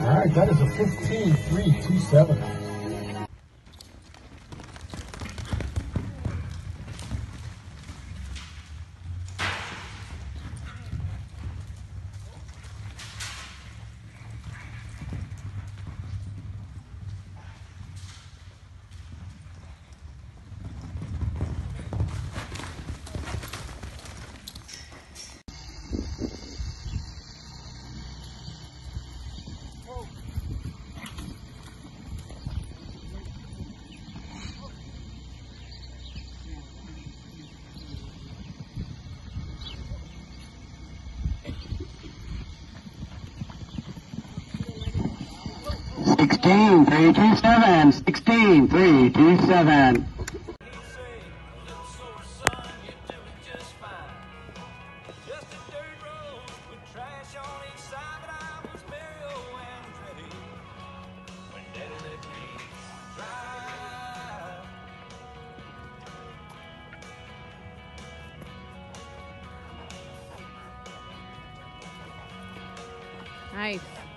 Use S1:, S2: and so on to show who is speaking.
S1: All right, that is a 15 3 2 7.
S2: Sixteen, three, two, seven. Sixteen, three, two, seven.
S3: Nice.